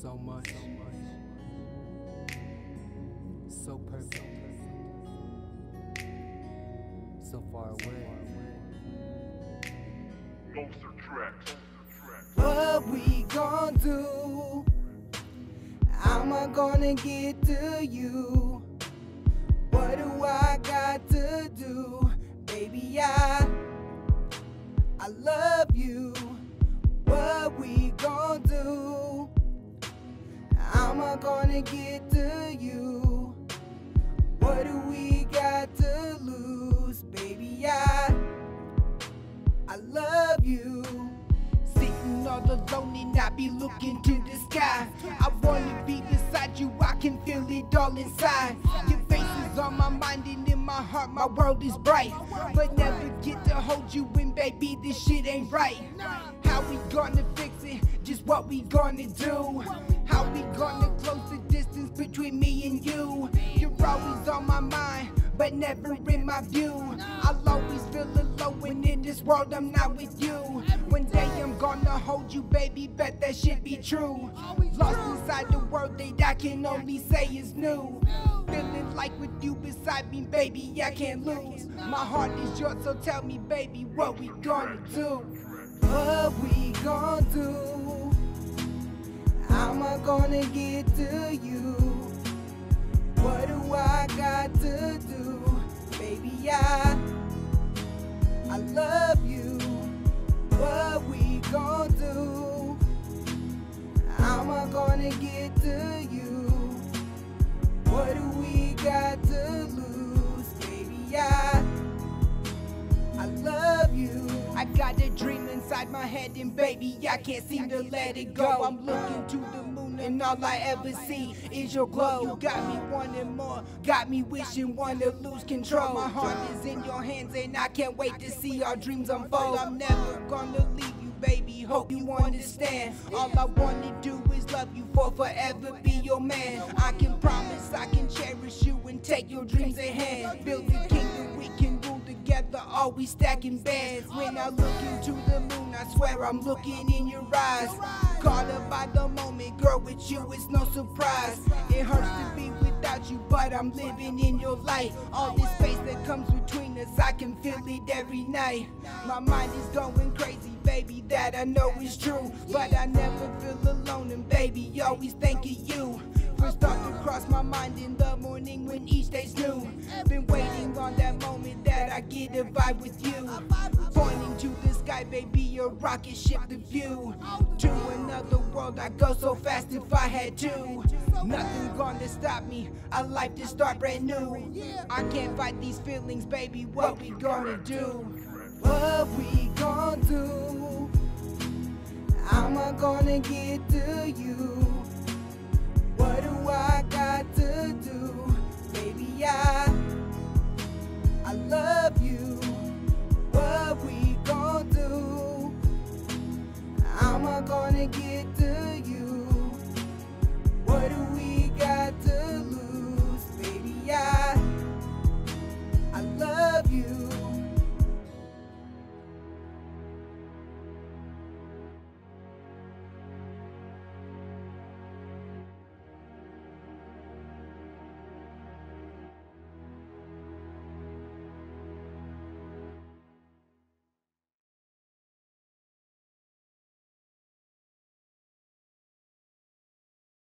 so much, so perfect, so far away. What we gon' do? How am I gonna get to you? What do I got to do? Baby, I I love you. Gonna get to you? What do we got to lose? Baby, I I love you. Sitting all alone and I be looking to the sky. I wanna be beside you, I can feel it all inside. Your face is on my mind and in my heart, my world is bright. But never get to hold you when, baby, this shit ain't right. How we gonna fix it? Just what we gonna do? Always on my mind but never in my view. I'll always feel alone when in this world I'm not with you. One day I'm gonna hold you, baby, bet that shit be true. Lost inside the world that I can only say is new. Feeling like with you beside me, baby, I can't lose. My heart is yours, so tell me, baby, what we gonna do? What we gonna do? How am I gonna get to you? Got to do? Baby, I I love you. What we gon' do? How am I gonna get to you? What do we got to lose? Baby, I I love you. I got a dream inside my head, and baby, I can't seem to let it go. I'm looking to the moon, and all I ever see is your glow. You got me wanting more, got me wishing, wanna lose control. My heart is in your hands, and I can't wait to see our dreams unfold. I'm never gonna leave you, baby. Hope you understand. All I wanna do is love you for forever, be your man. I can promise I can cherish you and take your dreams in hand. Build always stacking bands. When I look into the moon, I swear I'm looking in your eyes. Caught up by the moment, girl, with you it's no surprise. It hurts to be without you, but I'm living in your light. All this space that comes between us, I can feel it every night. My mind is going crazy, baby, that I know is true. But I never feel alone, and baby, always thinking you. First thought to cross my mind in the morning when each day's new. Been waiting on that get a vibe with you. Pointing to the sky, baby, your rocket ship the view. To another world, I go so fast if I had to. Nothing gonna stop me, a life to start brand new. I can't fight these feelings, baby, what we gonna do? What we gonna do? How am I gonna get to you? you.